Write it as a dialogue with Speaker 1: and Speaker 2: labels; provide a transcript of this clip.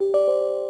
Speaker 1: you